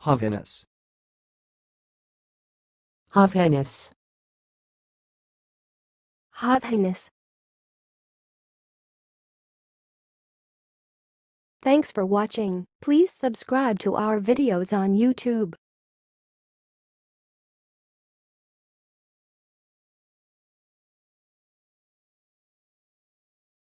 Happiness. Happiness. Happiness. Thanks for watching. Please subscribe to our videos on YouTube.